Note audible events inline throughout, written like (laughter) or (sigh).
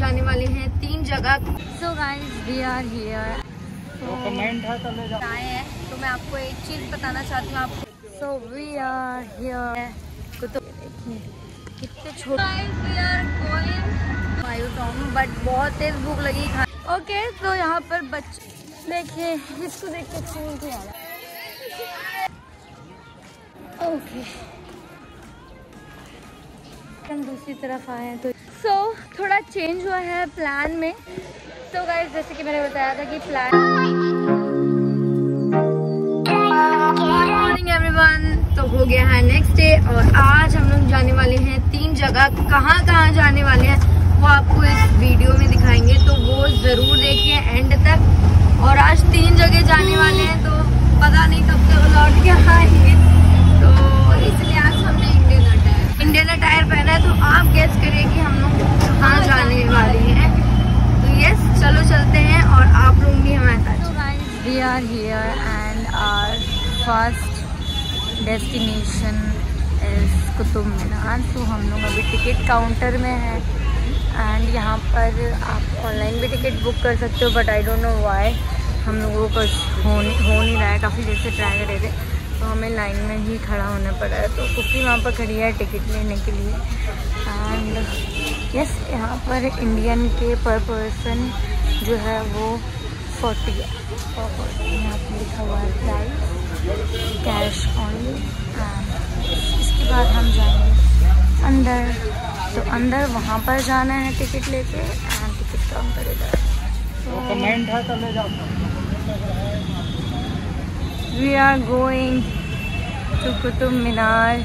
जाने वाले हैं तीन जगह। So guys we are here तो आए हैं। तो मैं आपको एक चीज़ बताना चाहती हूँ आपको सो वी आर हियर कितने छोटे बट बहुत तेज भूख लगी खा ओके तो यहाँ पर बच्चे देखिए इसको देख के खून आ ओके हम दूसरी तरफ़ आए हैं तो सो so, थोड़ा चेंज हुआ है प्लान में। तो so, गाइस जैसे कि मैंने बताया था कि प्लान तो हो गया है नेक्स्ट डे और आज हम लोग जाने वाले हैं तीन जगह। कहाँ कहाँ जाने वाले हैं वो आपको इस वीडियो में दिखाएँगे। तो वो ज़रूर देखिए एंड तक। और आज तीन जगह जाने वाले हैं तो पता नहीं कब तक लौट के आएँगे। तो इंडियन पहना है तो आप गेस करिए कि हम लोग कहाँ जाने वाले हैं। तो यस चलो चलते हैं और आप लोग भी हमारे साथ we are here and our first destination is Qutub Minar तो हम लोग अभी टिकट काउंटर में हैं एंड यहाँ पर आप ऑनलाइन भी टिकट बुक कर सकते हो but I don't know why हम लोगों को कुछ हो नहीं हो नहीं रहा है। काफ़ी देर से ट्राई कर रहे थे। तो हमें लाइन में ही खड़ा होना पड़ा है। तो कुकी वहाँ पर खड़ी है टिकट लेने के लिए। एंड यस यहाँ पर इंडियन के पर पर्सन जो है वो फोर्टी है। यहाँ पर लिखा हुआ है प्राइस कैश ऑनली इसके बाद हम जाएँगे अंदर। तो अंदर वहाँ पर जाना है टिकट लेके एंड टिकट कमेंट है तो ले we are going to Qutub Minar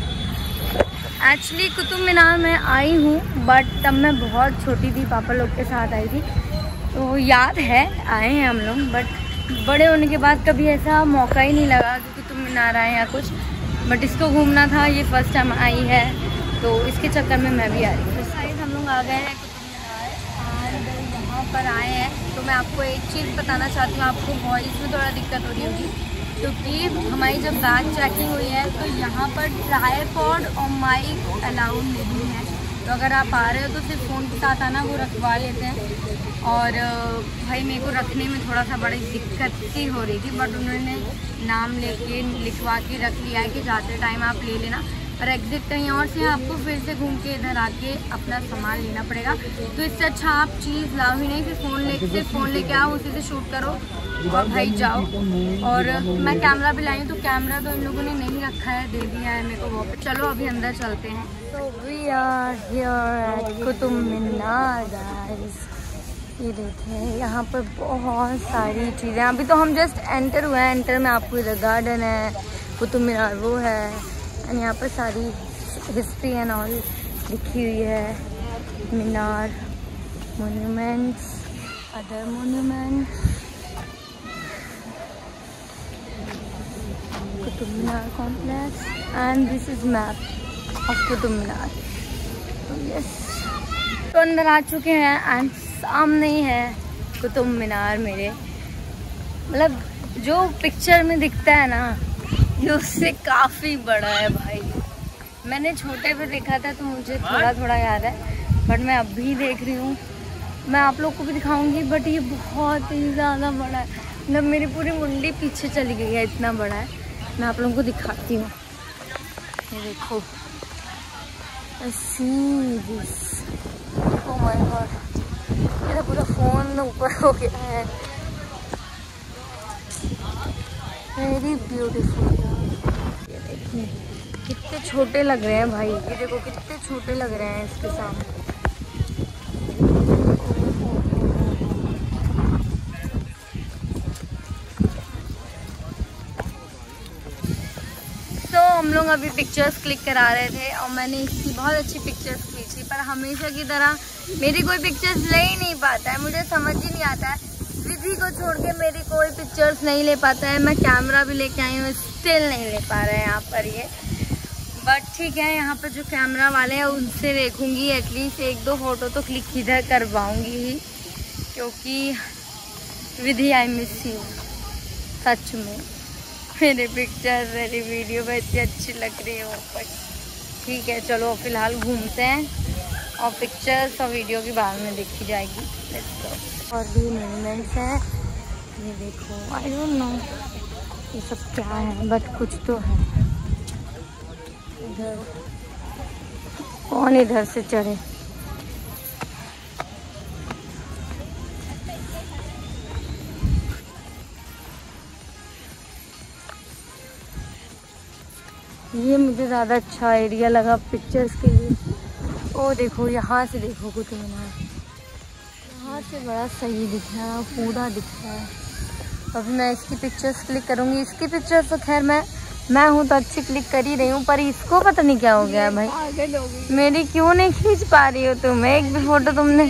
actually Qutub Minar में आई हूँ बट तब मैं बहुत छोटी थी, पापा लोग के साथ आई थी। तो याद है, आए हैं हम लोग बट बड़े होने के बाद कभी ऐसा मौका ही नहीं लगा कि कुतुब मीनार आए या कुछ। बट इसको घूमना था, ये फ़र्स्ट टाइम आई है तो इसके चक्कर में मैं भी आ रही हूँ साइड हम लोग आ गए हैं कुतुब मीनार एंड यहाँ पर आए हैं। तो मैं आपको एक चीज़ बताना चाहती हूँ, आपको वॉइस में थोड़ा दिक्कत हो रही होगी। क्योंकि हमारी जब बैग चेकिंग हुई है तो यहाँ पर ट्राईपॉड और माइक अलाउड नहीं है। तो अगर आप आ रहे हो तो सिर्फ़ फ़ोन के साथ आना, वो रखवा लेते हैं। और भाई, मेरे को रखने में थोड़ा सा बड़ी दिक्कत सी हो रही थी बट उन्होंने नाम लेके, लिखवा के रख लिया है कि जाते टाइम आप ले लेना। और एग्जिट कहीं और से आपको फिर से घूम के इधर आके अपना सामान लेना पड़ेगा। तो इससे अच्छा आप चीज़ लाओ ही नहीं फिर फ़ोन ले सिर्फ़ फ़ोन लेके आओ उसी से शूट करो और भाई जाओ। और मैं कैमरा भी लाई हूँ तो कैमरा तो इन लोगों ने नहीं रखा है दे दिया है मेरे को वो। चलो अभी अंदर चलते हैं। तो we are here Qutub Minar ये देखें यहाँ पर बहुत सारी चीज़ें अभी तो हम जस्ट एंटर हुए हैं एंटर में आपको इधर गार्डन है कुतुब मीनार वो है। एंड यहाँ पर सारी हिस्ट्री एंड ऑल लिखी हुई है Minar monuments other Minar complex and this is map of Qutub Minar. So, yes. तो अंदर आ चुके हैं एंड सामने ही है कुतुब मीनार मेरे मतलब जो पिक्चर में दिखता है ना ये उससे काफ़ी बड़ा है भाई। मैंने छोटे पे देखा था तो मुझे थोड़ा थोड़ा याद है बट मैं अभी देख रही हूँ। मैं आप लोग को भी दिखाऊँगी बट ये बहुत ही ज़्यादा बड़ा है। मतलब मेरी पूरी मुंडी पीछे चली गई है इतना बड़ा है। मैं आप लोगों को दिखाती हूँ। ये देखो। Oh मेरा पूरा फ़ोन ऊपर हो गया है। वेरी ब्यूटीफुल ये देखिए कितने छोटे लग रहे हैं भाई। ये देखो कितने छोटे लग रहे हैं इसके सामने। हम लोग अभी पिक्चर्स क्लिक करा रहे थे और मैंने इसकी बहुत अच्छी पिक्चर्स खींची, पर हमेशा की तरह मेरी कोई पिक्चर्स ले ही नहीं पाता है, मुझे समझ ही नहीं आता है। विधि को छोड़ के मेरी कोई पिक्चर्स नहीं ले पाता है। मैं कैमरा भी लेके आई हूँ स्टिल नहीं ले पा रहे हैं यहाँ पर ये। बट ठीक है, यहाँ पर जो कैमरा वाले हैं, उनसे देखूँगी एटलीस्ट एक दो फ़ोटो तो क्लिक इधर करवाऊँगी ही, क्योंकि विधि आई मिस यू सच में। मेरे पिक्चर मेरी वीडियो में इतनी अच्छी लग रही है ऊपर ठीक है, चलो फ़िलहाल घूमते हैं और पिक्चर्स और वीडियो की बाद में देखी जाएगी। और भी मोमेंट्स हैं। ये देखो आई डोंट नो ये सब क्या है बट कुछ तो है। इधर। कौन इधर से चढ़े? ये मुझे ज़्यादा अच्छा एरिया लगा पिक्चर्स के लिए। ओ, देखो, यहाँ से देखो कुतुब मीनार से बड़ा सही दिख रहा है पूरा दिख रहा है। अभी मैं इसकी पिक्चर्स क्लिक करूँगी। इसकी पिक्चर्स तो खैर मैं मैं हूँ तो अच्छी क्लिक कर ही रही हूँ पर इसको पता नहीं क्या हो गया है भाई। मेरी क्यों नहीं खींच पा रही हो तुम? एक भी फ़ोटो तुमने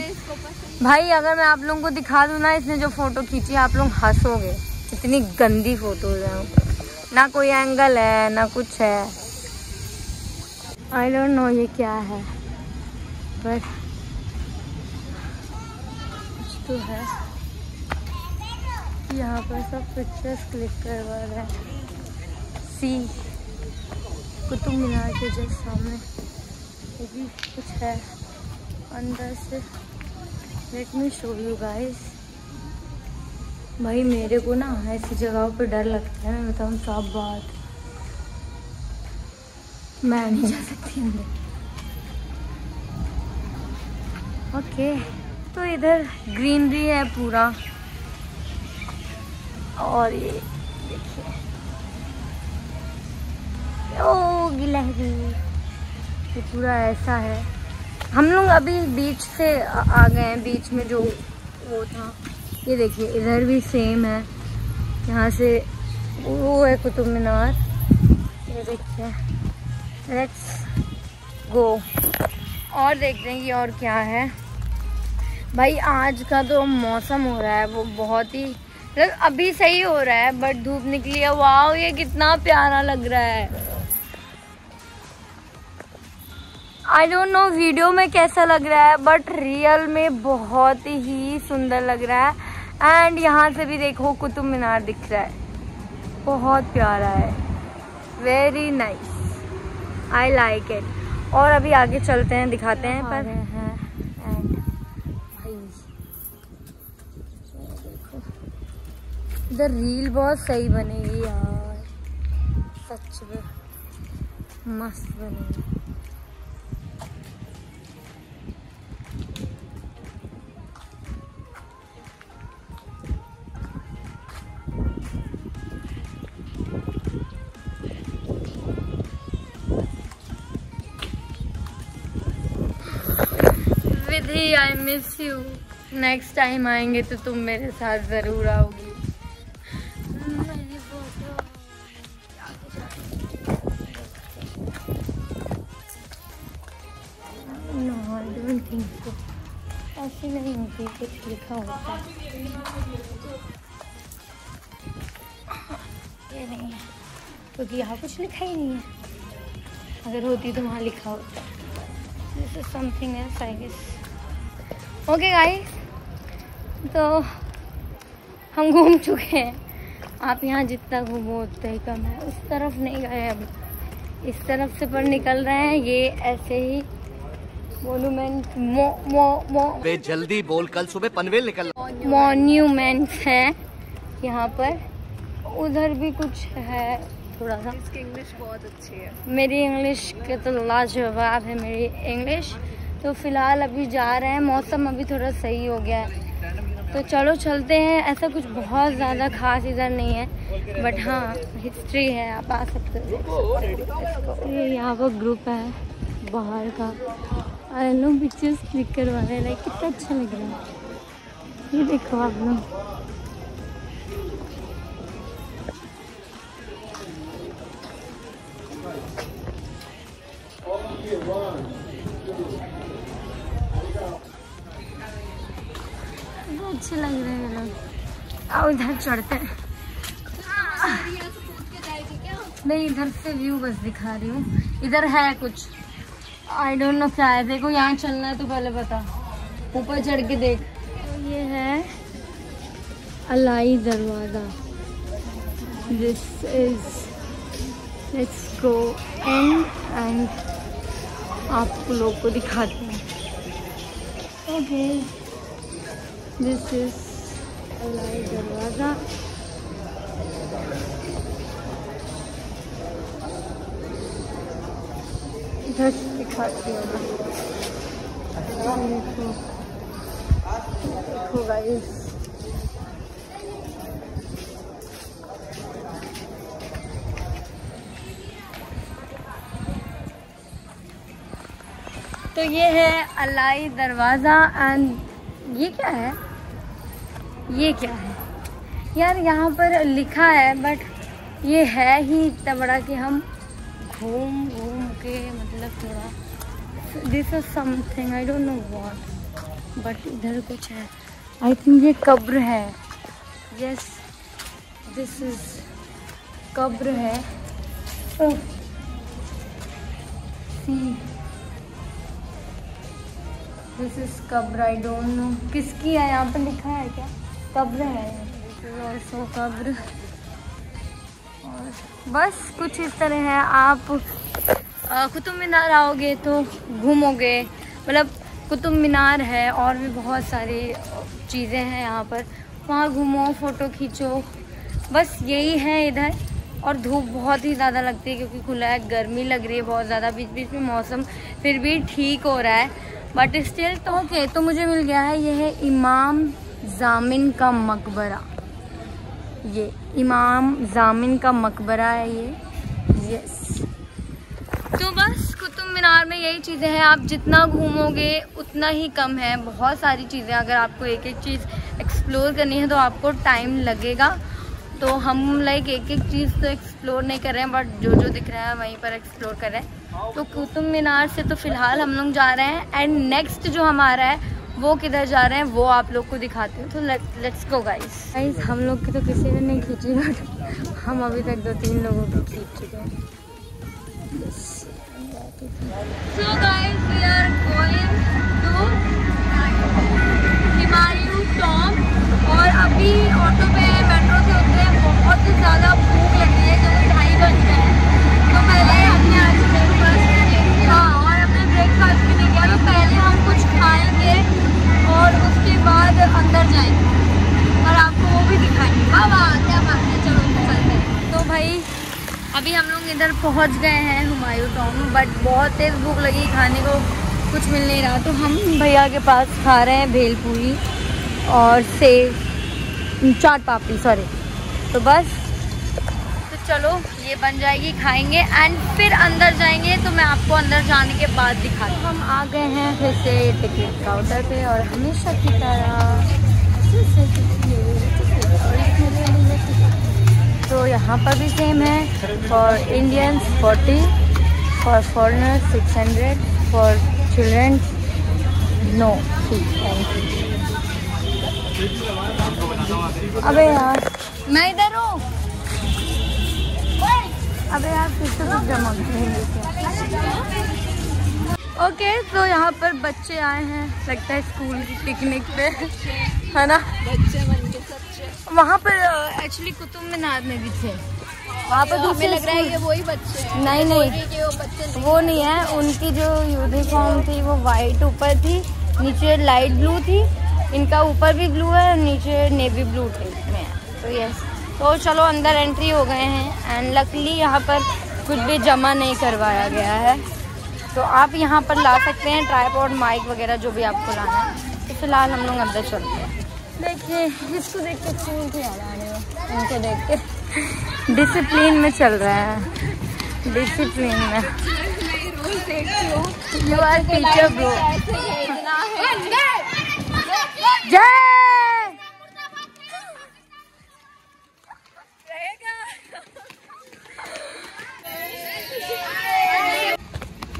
भाई अगर मैं आप लोगों को दिखा दूँ ना इसने जो फ़ोटो खींची आप लोग हंसोगे। इतनी गंदी फ़ोटो है ना कोई एंगल है ना कुछ है। आई डोंट नो ये क्या है पर तो है। यहाँ पर सब पिक्चर्स क्लिक करवा रहे हैं। सी कुतुब मीनार के जस्ट सामने। भी कुछ है। अंदर से let me show you guys भाई, मेरे को ना ऐसी जगहों पर डर लगता है। मैं बताऊँ सब बात। मैं नहीं जा सकती अंदर। ओके तो इधर ग्रीनरी है पूरा। और ये देखिए। ओ गिलहरी ये। पूरा ऐसा है। हम लोग अभी बीच से आ गए हैं, बीच में जो वो था। ये देखिए, इधर भी सेम है। यहाँ से वो है कुतुब मीनार। ये देखिए। लेट्स गो और देखते हैं कि और क्या है। भाई, आज का तो मौसम हो रहा है वो बहुत ही मतलब अभी सही हो रहा है बट धूप निकली है। वाह ये कितना प्यारा लग रहा है। आई डोंट नो वीडियो में कैसा लग रहा है बट रियल में बहुत ही सुंदर लग रहा है। एंड यहाँ से भी देखो, कुतुब मीनार दिख रहा है। बहुत प्यारा है। Very nice I like it और अभी आगे चलते हैं, दिखाते हैं, पर इधर रील बहुत सही बनेगी यार। सच में। मस्त बनेगी Vidhi I miss you next time आएँगे तो तुम मेरे साथ ज़रूर आओगी। होती कुछ लिखा होता ये नहीं है, क्योंकि यहाँ कुछ लिखा ही नहीं है। अगर होती तो वहाँ लिखा होता। This is something else I guess okay guys तो हम घूम चुके हैं। आप यहाँ जितना घूमो उतना ही कम है। उस तरफ़ नहीं गए अब इस तरफ़ से पर निकल रहे हैं। ये ऐसे ही मोनूमेंट मो मो मो बे जल्दी बोल कल सुबह पनवेल निकल। मॉन्यूमेंट्स है यहाँ पर। उधर भी कुछ है थोड़ा सा। इसकी इंग्लिश बहुत अच्छी है। मेरी इंग्लिश के तो लाजवाब है मेरी इंग्लिश तो फ़िलहाल अभी जा रहे हैं। मौसम अभी थोड़ा सही हो गया है। तो चलो चलते हैं। ऐसा कुछ बहुत ज़्यादा खास इधर नहीं है। बट हाँ हिस्ट्री है। आप आ सकते हो। यहाँ पर ग्रुप है बाहर का। और लोग पिक्चर्स क्लिक करवा रहे हैं कितना अच्छा लग रहा है। ये देखो आप लोग। अच्छे लग रहे हैं लोग। आओ इधर चढ़ते हैं। नहीं इधर से व्यू बस दिखा रही हूँ। इधर है कुछ। आई डोंट नो क्या है। देखो, यहाँ चलना है तो पहले बता। ऊपर चढ़ के देख। ये है Alai Darwaza. This is let's go and and आप लोग को दिखाते हैं। ओके दिस इज़ अलाई दरवाज़ा। इधर। तो ये है अलाई दरवाज़ा एंड ये क्या है? ये क्या है? यार यहाँ पर लिखा है बट ये है ही इतना बड़ा कि हम घूम घूम के मतलब थोड़ा this is something I don't know what but इधर कुछ है। आई थिंक ये कब्र है। यस दिस इज़ कब्र है। सी दिस इज़ कब्र आई डोंट नो किसकी है? यहाँ पर लिखा है क्या? कब्र है। कब्र। और बस कुछ इस तरह है। आप कुतुब मीनार आओगे तो घूमोगे। मतलब कुतुब मीनार है और भी बहुत सारी चीज़ें हैं यहाँ पर। वहाँ घूमो, फ़ोटो खींचो। बस यही है इधर। और धूप बहुत ही ज़्यादा लगती है क्योंकि खुला है, गर्मी लग रही है बहुत ज़्यादा। बीच बीच में मौसम फिर भी ठीक हो रहा है। बट स्टिल तो ओके तो मुझे मिल गया है। ये है इमाम जामिन का मकबरा। ये इमाम जामिन का मकबरा है ये। यस तो बस कुतुब मीनार में यही चीज़ें हैं। आप जितना घूमोगे, उतना ही कम है। बहुत सारी चीज़ें अगर आपको एक एक चीज़ एक्सप्लोर करनी है तो आपको टाइम लगेगा। तो हम लाइक एक एक चीज़ तो एक्सप्लोर नहीं कर रहे हैं बट जो जो दिख रहा है, वहीं पर एक्सप्लोर कर रहे हैं। तो कुतुब मीनार से तो फ़िलहाल हम लोग जा रहे हैं। एंड नेक्स्ट जो हमारा है, वो किधर जा रहे हैं, वो आप लोग को दिखाते हैं। तो लेट्स गो गाइस गाइस हम लोग की तो किसी ने नहीं खींची बट हम अभी तक दो तीन लोगों की खींच चुके हैं। So guys, we are going to Humayun tomb और अभी ऑटो पे मेट्रो से उतरे बहुत ज़्यादा भूख लग है क्योंकि ढाई बज गए हैं। तो पहले हमने आज ब्रेकफास्ट हाँ और हमने ब्रेकफास्ट भी नहीं किया तो पहले हम कुछ खाएँगे और उसके बाद अंदर जाएँगे। और आपको वो भी दिखाएँगे। वाह वाह क्या बात है चलो चलते तो भाई अभी हम लोग इधर पहुँच गए हैं। हुमायूं टॉम बट बहुत तेज़ भूख लगी खाने को, कुछ मिल नहीं रहा। तो हम भैया के पास खा रहे हैं भेलपूरी और सेव चाट पापड़ी सॉरी तो बस तो चलो, ये बन जाएगी, खाएँगे एंड फिर अंदर जाएँगे तो मैं आपको अंदर जाने के बाद दिखा तो हम आ गए हैं फिर से टिकट काउंटर पे और हमेशा की तरह तो यहाँ पर भी सेम है for Indians forty for foreigner six hundred for children no thank you अबे यार मैं इधर हूँ। अबे यार फिर से कुछ जमा ओके तो यहाँ पर बच्चे आए हैं। लगता है स्कूल की पिकनिक पे। है ना? बच्चे वहाँ पर एक्चुअली कुतुब मीनार में भी थे। वहाँ पर हमें दूसरे लग रहा है कि स्कूल- वही बच्चे हैं। नहीं नहीं। वो बच्चे नहीं वो नहीं है उनकी जो यूनिफॉर्म थी वो वाइट ऊपर थी नीचे लाइट ब्लू थी इनका ऊपर भी ब्लू है और नीचे नेवी ब्लू टाइप में है। तो यस तो चलो अंदर एंट्री हो गए हैं एंड लकली यहाँ पर कुछ भी जमा नहीं करवाया गया है। तो आप यहाँ पर ला सकते हैं ट्राईपॉड माइक वगैरह जो भी आपको लाना है। तो फ़िलहाल हम लोग अंदर चलते हैं। देखिए इसको देख के याद आ रही हो? इनको देख के। डिसिप्लिन में चल रहा है। डिसिप्लिन में। यू आर टीचर ब्रो जय!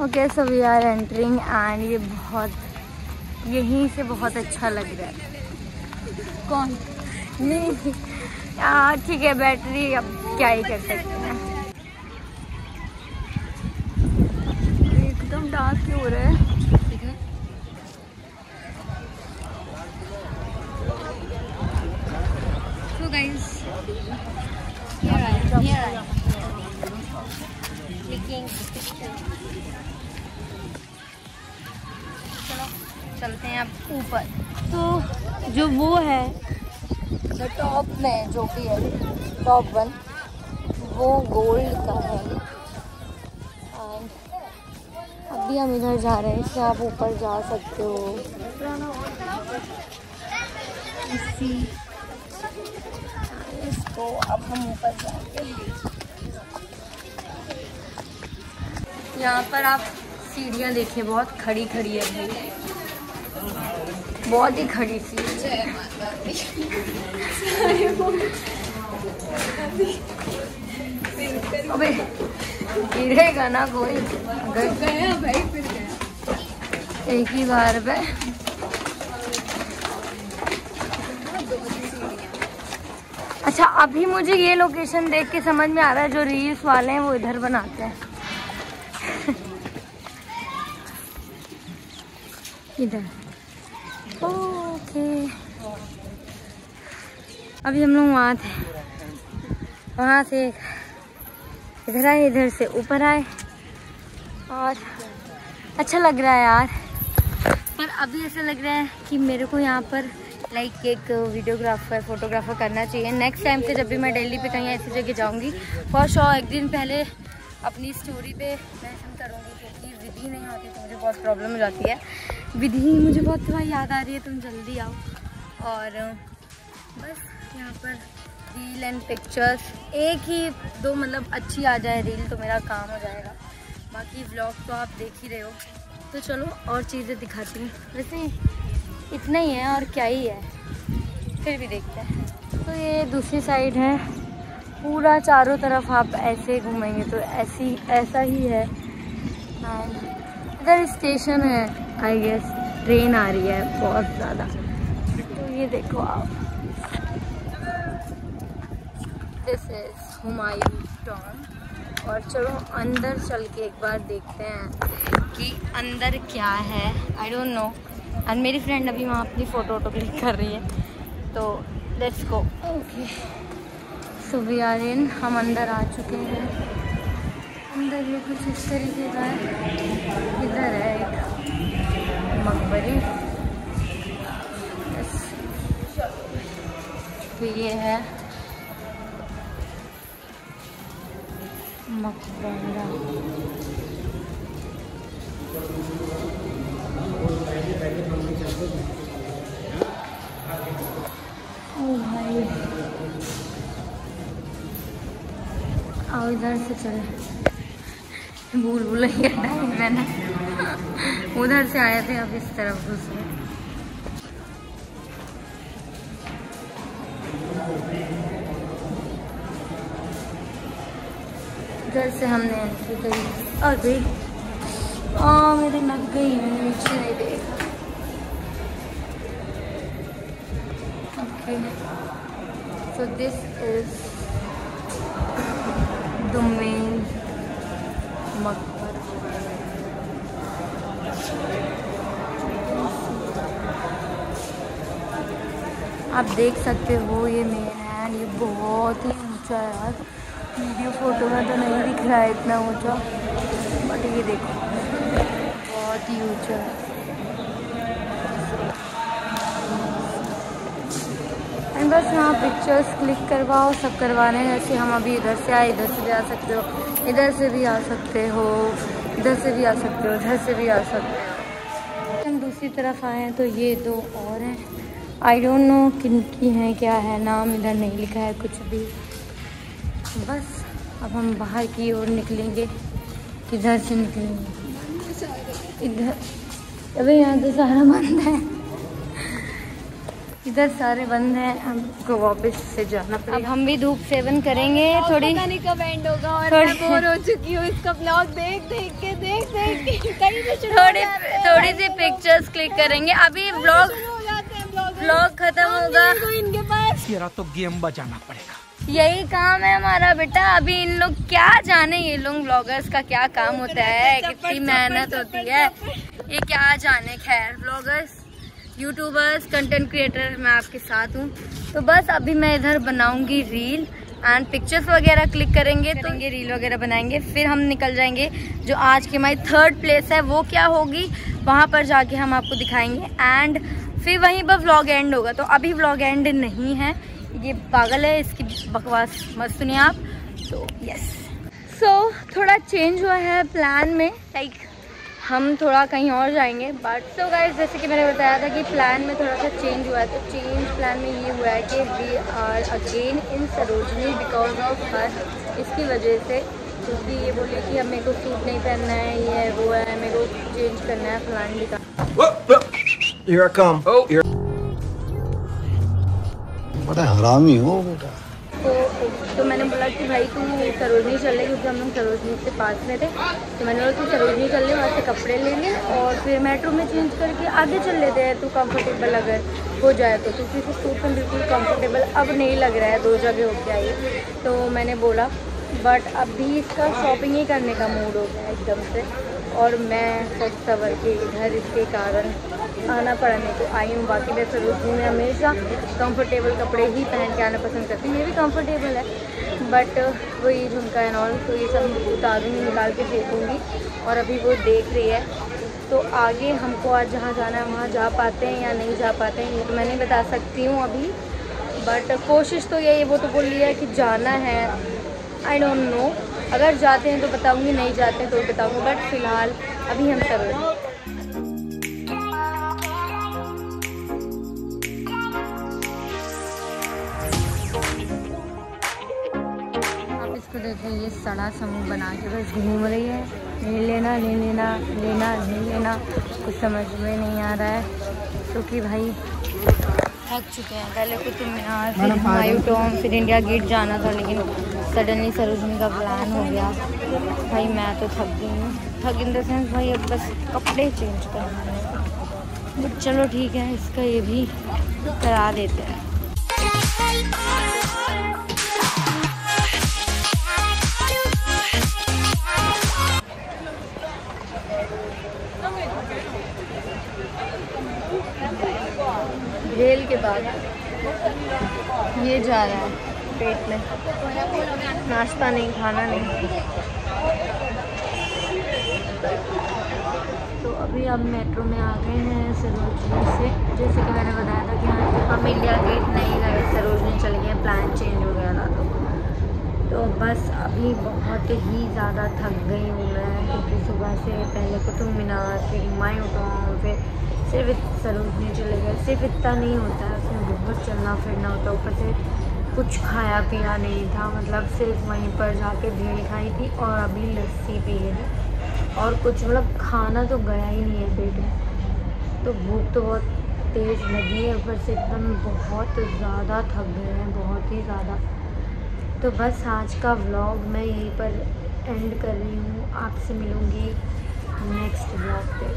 Okay so we are entering and ये बहुत, यहीं से बहुत अच्छा लग रहा है। कौन? नहीं। हाँ ठीक है बैटरी अब क्या ही कर सकते टॉप वन वो गोल्ड का है। एंड अभी हम इधर जा रहे हैं इससे आप ऊपर जा सकते हो। इसी। इसको अब हम ऊपर जाएँगे। यहाँ पर आप सीढ़ियाँ देखिए, बहुत खड़ी खड़ी है भाई। बहुत ही खड़ी सी। अबे, गिरेगा ना कोई? अगर गया भाई फिर गया एक ही बार पे। अच्छा अभी मुझे ये लोकेशन देख के समझ में आ रहा है जो रील्स वाले हैं, वो इधर बनाते हैं। इधर। ओके। अभी हम लोग वहाँ थे। वहाँ से इधर आए, इधर से ऊपर आए। और अच्छा लग रहा है यार। पर अभी ऐसा लग रहा है कि मेरे को यहाँ पर लाइक एक वीडियोग्राफर फोटोग्राफर करना चाहिए। नेक्स्ट टाइम से जब भी मैं दिल्ली पे कहीं ऐसी जगह जाऊँगी फॉर श्योर एक दिन पहले अपनी स्टोरी पे मेंशन करूँगी, क्योंकि विधि नहीं होती तो मुझे बहुत प्रॉब्लम हो जाती है। विधि मुझे बहुत तुम्हारी याद आ रही है, तुम जल्दी आओ। और बस यहाँ पर रील एंड पिक्चर्स एक ही दो मतलब अच्छी आ जाए रील तो मेरा काम हो जाएगा। बाकी व्लॉग तो आप देख ही रहे हो। तो चलो और चीज़ें दिखाती हूँ। वैसे इतना ही है और क्या ही है। फिर भी देखते हैं। तो ये दूसरी साइड है। पूरा चारों तरफ़ आप ऐसे घूमेंगे तो ऐसी, ऐसा ही है। इधर स्टेशन है आई गेस ट्रेन आ रही है बहुत ज़्यादा। तो ये देखो आप। दिस इज़ हुमायूं टॉम और चलो अंदर चल के एक बार देखते हैं कि अंदर क्या है। आई डोंट नो और मेरी फ्रेंड अभी वहाँ अपनी फ़ोटो वोटो क्लिक कर रही है। तो let's go okay so we are in हम अंदर आ चुके हैं। अंदर ये कुछ इस तरीके का है। इधर है एक मकबरी. तो ये है। आओ इधर से चले। भूल भुलैया टाइम मैंने। उधर से आए थे अब इस तरफ़ घुस गए इधर से हमने एंट्री करी। अरे आ मेरी लग गई मैंने नीचे नहीं देखा। Okay. So this is the main मकबरा आप देख सकते हो, ये मेन है, ये बहुत ही ऊँचा है। यार वीडियो फ़ोटो में तो नहीं दिख रहा है इतना ऊँचा बट ये देखो, बहुत ही ऊँचा। एंड बस यहाँ पिक्चर्स क्लिक करवाओ, सब करवाने जैसे हम अभी इधर से आए, इधर से भी आ सकते हो, इधर से भी आ सकते हो, इधर से भी आ सकते हो, इधर से भी आ सकते हो। हम दूसरी तरफ़ आए हैं तो ये दो और हैं। आई डोंट नो किन की हैं, क्या है, नाम इधर नहीं लिखा है कुछ भी। बस। अब हम बाहर की ओर निकलेंगे किधर से निकलेंगे? इधर। अबे यहाँ तो सारा बंद है। इधर सारे बंद हैं हमको वापस से जाना पड़ेगा। अब हम भी धूप सेवन करेंगे थोड़ी पता नहीं कब एंड होगा और थोड़ी- मैं बोर हो चुकी हूँ इसका ब्लॉग देख देख के देख देख के। (laughs) कहीं से शुरू थोड़ी थोड़ी सी पिक्चर्स क्लिक करेंगे। अभी हैं ब्लॉग खत्म होगा। तो इनके पास। तो गेम बजाना पड़ेगा। यही काम है हमारा बेटा। अभी इन लोग क्या जाने ये लोग ब्लॉगर्स का क्या काम होता है? कितनी मेहनत होती है। ये क्या जाने खैर ब्लॉगर्स यूट्यूबर्स कंटेंट क्रिएटर मैं आपके साथ हूँ। तो बस अभी मैं इधर बनाऊँगी रील एंड पिक्चर्स वगैरह क्लिक करेंगे तो ये रील वगैरह बनाएँगे फिर हम निकल जाएँगे जो आज की हमारी थर्ड प्लेस है वो क्या होगी वहाँ पर जाके हम आपको दिखाएँगे। एंड फिर वहीं पर व्लॉग एंड होगा। तो अभी व्लॉग एंड नहीं है। ये पागल है इसकी बकवास मत सुनिए आप। तो यस सो so, थोड़ा चेंज हुआ है प्लान में लाइक like, हम थोड़ा कहीं और जाएँगे बट सो गाइज़ जैसे कि मैंने बताया था कि प्लान में थोड़ा सा चेंज हुआ है तो चेंज प्लान में ये हुआ है कि we are again in Sarojini because of her इसकी वजह से क्योंकि ये बोले कि अब मेरे को सूट नहीं पहनना है ये है वो है मेरे को चेंज करना है प्लान दिखा Here Oh. हरामी हो। बेटा तो तो मैंने बोला कि भाई तू सरोजनी चल ले, क्योंकि हम लोग सरोजनी से पास में थे। तो मैंने बोला, तू सरोजनी चल ले, वहाँ से कपड़े ले ले और फिर मेट्रो में चेंज करके आगे चल लेते हैं। तू कंफर्टेबल अगर हो जाए तो क्योंकि इस सूट में बिल्कुल कंफर्टेबल अब नहीं लग रहा है, दो जगह हो गया ये तो मैंने बोला बट अभी इसका शॉपिंग ही करने का मूड हो गया एकदम से। और मैं सच सवर के इधर इसके कारण आना पड़ा नहीं तो आई हूँ। बाकी मैं सरोजनी में हमेशा। कंफर्टेबल कपड़े ही पहन के आना पसंद करती हूँ। ये भी कंफर्टेबल है। बट वही झुमका एंड ऑल तो ये सब उतारूँगी निकाल के देखूँगी और अभी वो देख रही है। तो आगे हमको आज जहाँ जाना है, वहाँ जा पाते हैं या नहीं जा पाते हैं, ये तो मैं नहीं बता सकती हूँ अभी। बट कोशिश तो यही वो तो बोल लिया है कि जाना है। आई डोंट नो अगर जाते हैं तो बताऊँगी नहीं जाते हैं तो बताऊँगी बट फ़िलहाल अभी हम सब इसको देखिए ये सड़ा समूह बना के बस घूम रही है। ले लेना ले लेना लेना नहीं लेना कुछ समझ में नहीं आ रहा है। क्योंकि भाई थक चुके हैं। पहले कुतुब मीनार फिर हुमायूं टॉम फिर इंडिया गेट जाना था लेकिन सडनली सरोजनी का प्लान हो गया। भाई, मैं तो थक गई हूँ। थक इन देंस भाई, अब बस कपड़े चेंज करना है। बट चलो ठीक है, इसका ये भी करा देते हैं। के बाद ये जा रहा है। पेट में। नाश्ता नहीं, खाना नहीं। तो अभी हम मेट्रो में आ गए हैं सरोजनी से। जैसे कि मैंने बताया था कि हाँ हम इंडिया गेट नहीं गए सरोजनी चले गए प्लान चेंज हो गया था तो। तो बस अभी बहुत ही ज़्यादा थक गई हूँ मैं, क्योंकि सुबह से पहले कुतुब मीनार, फिर हुमायूं टॉम फिर सिर्फ़ सरोजनी चले गए। सिर्फ़ इतना नहीं होता है, उसमें बहुत चलना फिरना होता है। ऊपर से कुछ खाया पिया नहीं था मतलब सिर्फ़ वहीं पर जाके भीड़ खाई थी और अभी लस्सी पी है और कुछ मतलब खाना तो गया ही नहीं है पेट में। तो भूख तो बहुत तेज़ लगी है, ऊपर से एकदम बहुत ज़्यादा थक गए हैं, बहुत ही ज़्यादा। तो बस आज का व्लॉग मैं यहीं पर एंड कर रही हूँ। आपसे मिलूँगी नेक्स्ट व्लॉग पे।